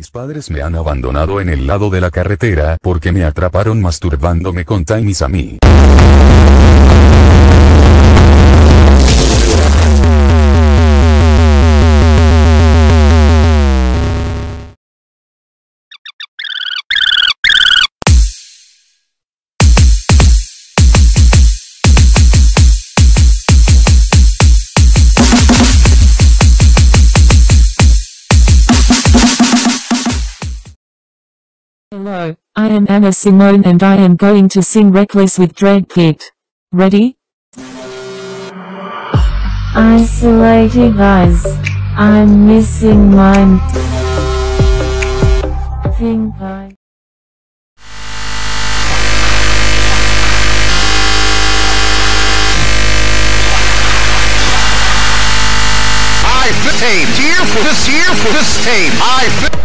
Mis padres me han abandonado en el lado de la carretera porque me atraparon masturbándome con Tiny mí. Hello, I am Anna Simone and I am going to sing Reckless with Drag Pit. Ready? Isolated eyes. I'm missing mine. Think I. I tape. Here for this year for this tape. I